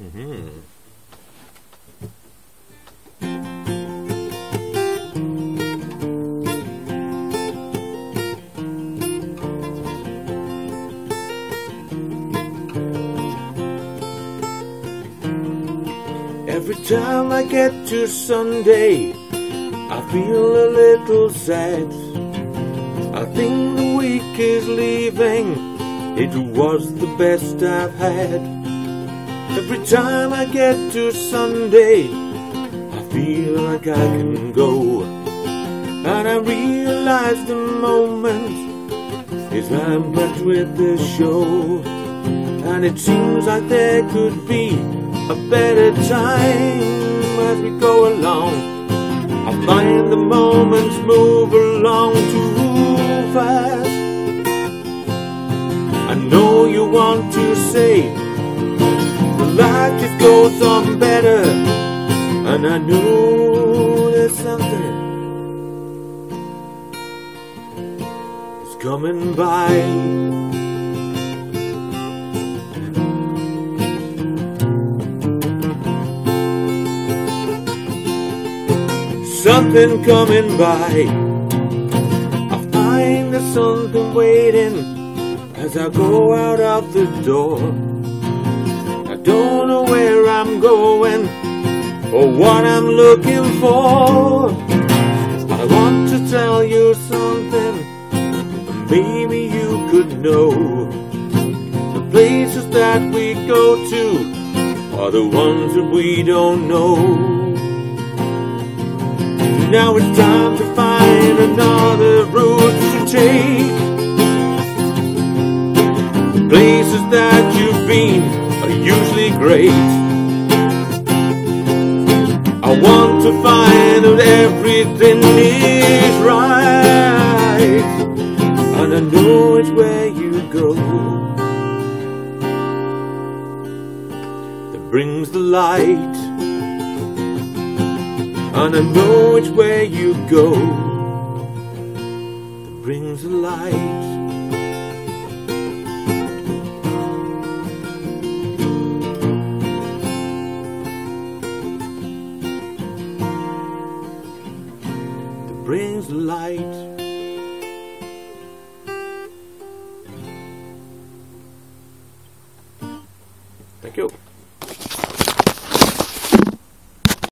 Mm-hmm. Every time I get to Sunday, I feel a little sad. I think the week is leaving. It was the best I've had. Every time I get to Sunday, I feel like I can go. And I realize the moment is I'm back with the show. And it seems like there could be a better time as we go along. I find the moments move along too fast. I know you want to say life just goes on better, and I know there's something that's coming by. something coming by. I find there's something waiting as I go out of the door. Don't know where I'm going or what I'm looking for. But I want to tell you something, maybe you could know. The places that we go to are the ones that we don't know. Now it's time to find another route to take. The places that you've been usually great. I want to find out everything is right. And I know it's where you go. That brings the light and I know it's where you go that brings the light. Brings light. Thank you.